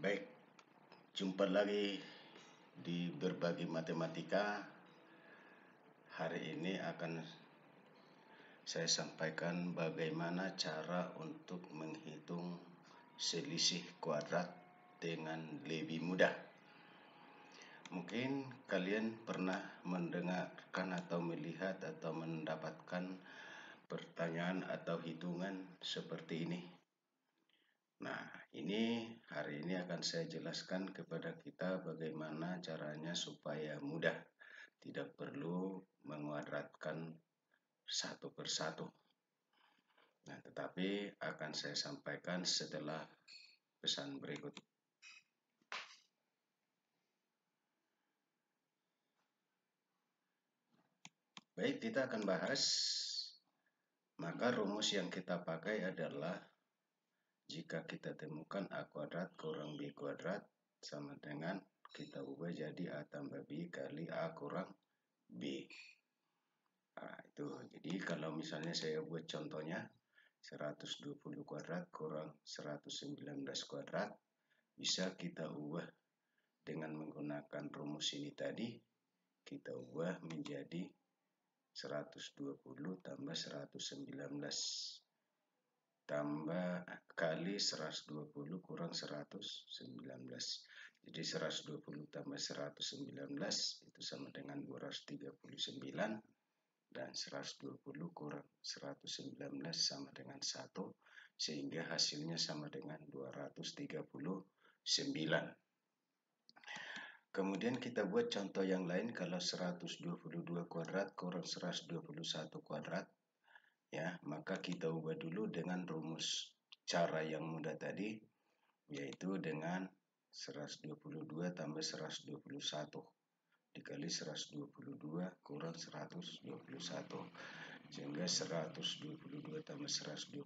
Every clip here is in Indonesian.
Baik, jumpa lagi di berbagi matematika. Hari ini akan saya sampaikan bagaimana cara untuk menghitung selisih kuadrat dengan lebih mudah. Mungkin kalian pernah mendengarkan atau melihat atau mendapatkan pertanyaan atau hitungan seperti ini. Nah, ini hari ini akan saya jelaskan kepada kita bagaimana caranya supaya mudah. Tidak perlu menguadratkan satu persatu. Nah, tetapi akan saya sampaikan setelah pesan berikut. Baik, kita akan bahas. Maka rumus yang kita pakai adalah jika kita temukan A kuadrat kurang B kuadrat sama dengan kita ubah jadi A tambah B kali A kurang B. Nah, itu. Jadi kalau misalnya saya buat contohnya 120 kuadrat kurang 119 kuadrat bisa kita ubah dengan menggunakan rumus ini tadi kita ubah menjadi 120 tambah 119 tambah kali 120 kurang 119 jadi 120 tambah 119 itu sama dengan 239 dan 120 kurang 119 sama dengan 1 sehingga hasilnya sama dengan 239 kemudian kita buat contoh yang lain. Kalau 122 kuadrat kurang 121 kuadrat ya maka kita ubah dulu dengan rumus cara yang mudah tadi yaitu dengan 122 tambah 121 dikali 122 kurang 121 sehingga 122 tambah 121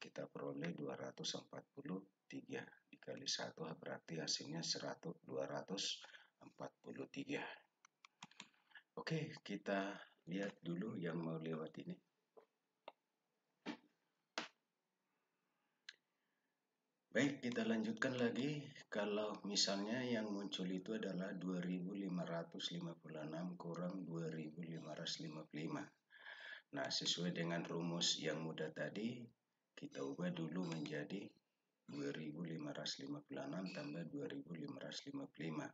kita peroleh 243 dikali 1 berarti hasilnya 100 243 oke kita lihat dulu yang mau lewat ini Baik, kita lanjutkan lagi. Kalau misalnya yang muncul itu adalah 2556 kurang 2555. Nah, sesuai dengan rumus yang mudah tadi, kita ubah dulu menjadi 2556 tambah 2555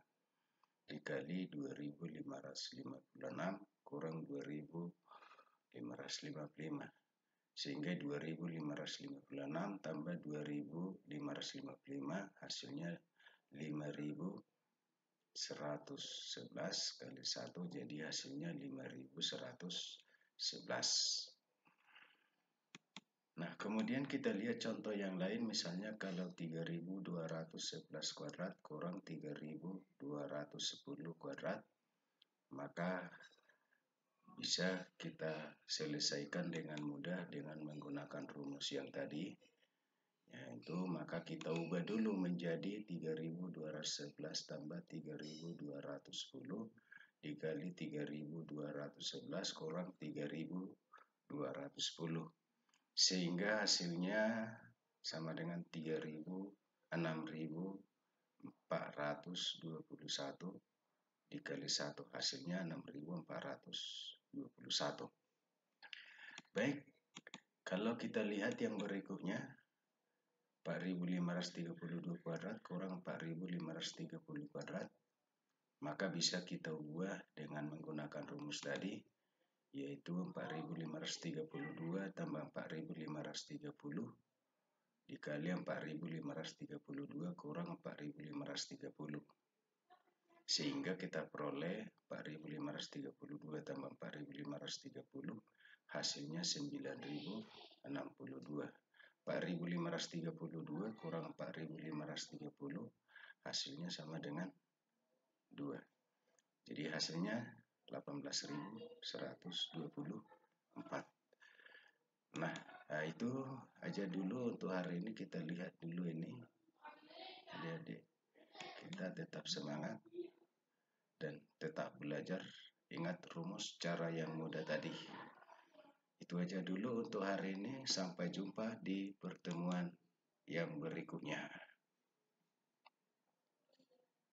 dikali 2556 kurang 2555 sehingga 2556 tambah 2555 hasilnya 5111 kali 1 jadi hasilnya 5111 nah kemudian kita lihat contoh yang lain misalnya kalau 3211 kuadrat kurang 3210 kuadrat maka bisa kita selesaikan dengan mudah dengan menggunakan rumus yang tadi. Yaitu maka kita ubah dulu menjadi 3211 tambah 3210 dikali 3211 kurang 3210 sehingga hasilnya sama dengan 3000 6421 dikali 1 hasilnya 6421 baik kalau kita lihat yang berikutnya 4532 kuadrat kurang 4530 kuadrat maka bisa kita ubah dengan menggunakan rumus tadi yaitu 4532 tambah 4530 dikali 4532 kurang 4530 sehingga kita peroleh 4532 tambah 4530 hasilnya 9062 4532 kurang 4530 hasilnya sama dengan 2 jadi hasilnya 18124 nah, nah itu aja dulu untuk hari ini. Kita lihat dulu ini. Adik-adik kita tetap semangat dan tetap belajar ingat rumus cara yang mudah tadi. Itu aja dulu untuk hari ini. Sampai jumpa di pertemuan yang berikutnya.